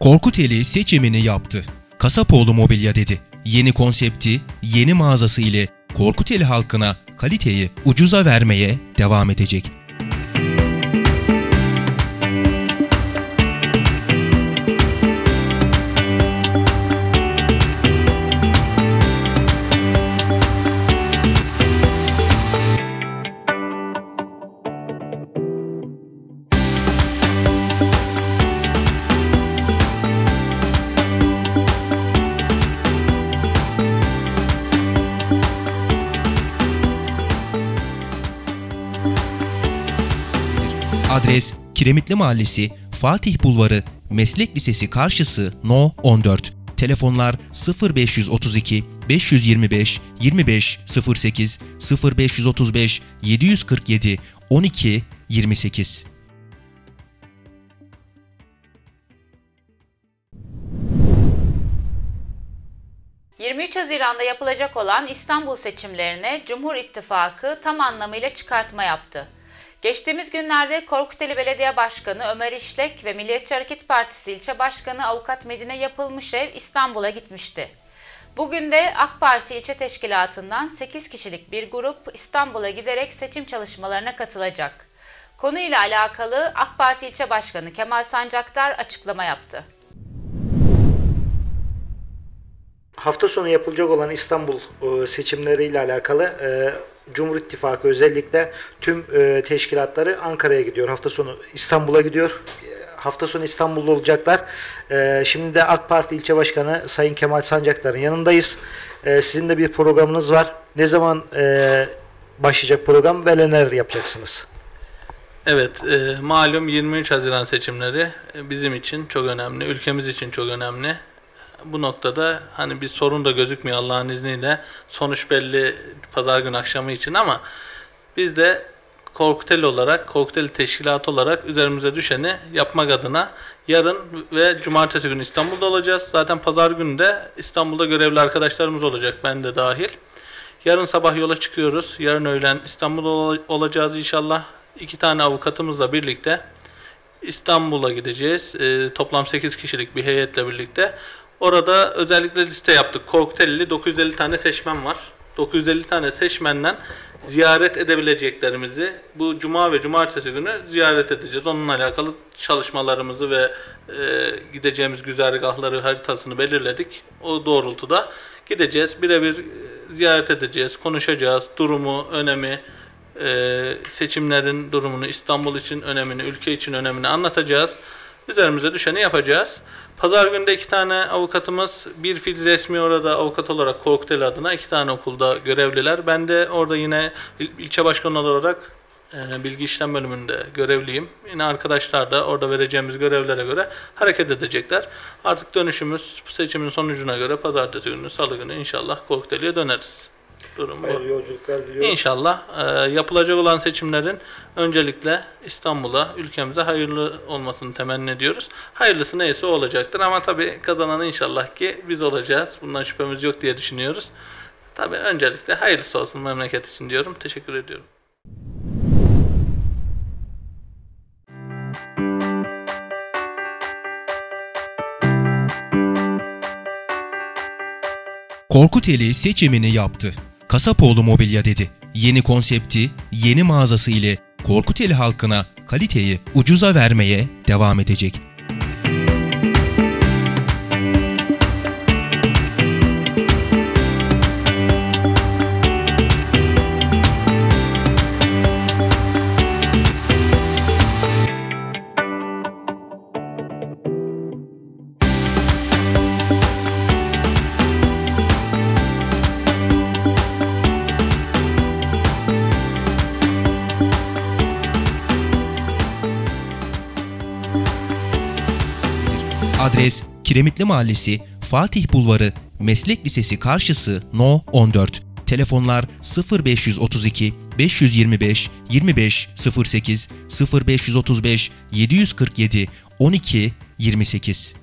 Korkuteli seçimini yaptı. Kasapoğlu Mobilya dedi. Yeni konsepti, yeni mağazası ile Korkuteli halkına kaliteyi ucuza vermeye devam edecek. Adres Kiremitli Mahallesi, Fatih Bulvarı, Meslek Lisesi karşısı No 14. Telefonlar 0532 525 25 08 0535 747 12 28. ...23 Haziran'da yapılacak olan İstanbul seçimlerine Cumhur İttifakı tam anlamıyla çıkartma yaptı. Geçtiğimiz günlerde Korkuteli Belediye Başkanı Ömer İşlek ve Milliyetçi Hareket Partisi İlçe Başkanı Avukat Medine Yapılmışev İstanbul'a gitmişti. Bugün de AK Parti İlçe Teşkilatı'ndan 8 kişilik bir grup İstanbul'a giderek seçim çalışmalarına katılacak. Konuyla alakalı AK Parti İlçe Başkanı Kemal Sancaktar açıklama yaptı. hafta sonu yapılacak olan İstanbul e, seçimleriyle alakalı e, Cumhur İttifakı özellikle tüm e, teşkilatları Ankara'ya gidiyor. Hafta sonu İstanbul'a gidiyor. E, Hafta sonu İstanbul'da olacaklar. E, Şimdi de AK Parti ilçe başkanı Sayın Kemal Sancaktar'ın yanındayız. E, Sizin de bir programınız var. Ne zaman e, başlayacak program ve neler yapacaksınız? Evet, e, malum 23 Haziran seçimleri e, bizim için çok önemli, ülkemiz için çok önemli. Bu noktada hani bir sorun da gözükmüyor Allah'ın izniyle. Sonuç belli pazar günü akşamı için ama biz de Korkuteli olarak, Korkuteli Teşkilatı olarak üzerimize düşeni yapmak adına yarın ve cumartesi günü İstanbul'da olacağız. Zaten pazar günü de İstanbul'da görevli arkadaşlarımız olacak, ben de dahil. Yarın sabah yola çıkıyoruz. Yarın öğlen İstanbul'da ol- olacağız inşallah. İki tane avukatımızla birlikte İstanbul'a gideceğiz. Ee, toplam 8 kişilik bir heyetle birlikte. Orada özellikle liste yaptık. Korkuteli'li 950 tane seçmen var. 950 tane seçmenden ziyaret edebileceklerimizi bu cuma ve cumartesi günü ziyaret edeceğiz. Onunla alakalı çalışmalarımızı ve e, gideceğimiz güzergahları haritasını belirledik. O doğrultuda gideceğiz. Birebir e, ziyaret edeceğiz, konuşacağız. Durumu, önemi, e, seçimlerin durumunu, İstanbul için önemini, ülke için önemini anlatacağız. Üzerimize düşeni yapacağız. Pazar günü de iki tane avukatımız, bir fil resmi orada avukat olarak Korkuteli adına iki tane okulda görevliler. Ben de orada yine il- ilçe başkanı olarak e, bilgi işlem bölümünde görevliyim. Yine arkadaşlar da orada vereceğimiz görevlere göre hareket edecekler. Artık dönüşümüz seçimin sonucuna göre pazartesi günü, salı günü inşallah Korkuteli'ye döneriz. Durum bu. yolculuklar diliyorum. İnşallah e, yapılacak olan seçimlerin öncelikle İstanbul'a, ülkemize hayırlı olmasını temenni ediyoruz. Hayırlısı neyse o olacaktır ama tabii kazanan inşallah ki biz olacağız. Bundan şüphemiz yok diye düşünüyoruz. Tabii öncelikle hayırlısı olsun memleket için diyorum. Teşekkür ediyorum. Korkuteli seçimini yaptı. Kasapoğlu Mobilya dedi. Yeni konsepti, yeni mağazası ile Korkuteli halkına kaliteyi ucuza vermeye devam edecek. Adres Kiremitli Mahallesi, Fatih Bulvarı, Meslek Lisesi karşısı No 14. Telefonlar 0532 525 25 08 0535 747 12 28.